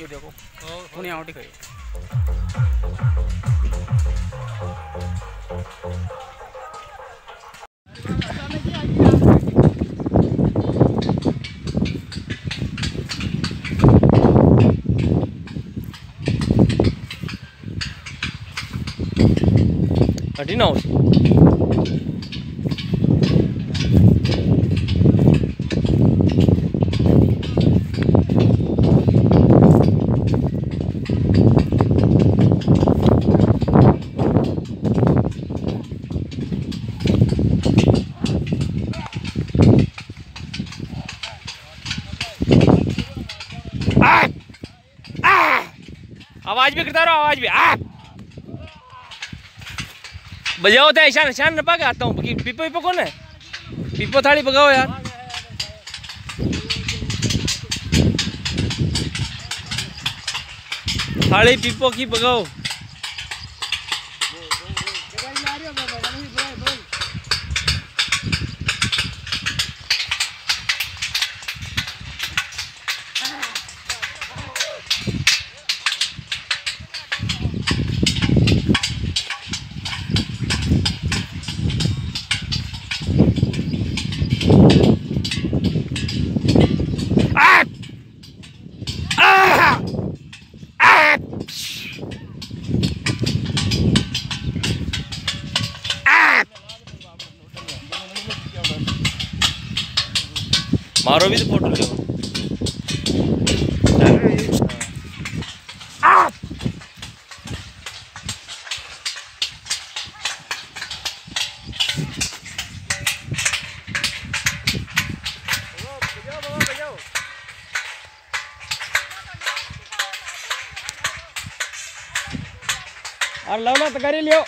ये देखो आवाज़ भी करता रहो, आवाज़ भी। आ बजाओ तो शान शान न पका आता हूँ पीपो पीपो कौन है? पीपो थाली पकाओ यार। थाली, पीपो की पकाओ। मारो भी तो फ़ोटो लो और लो ना तो कर ही लियो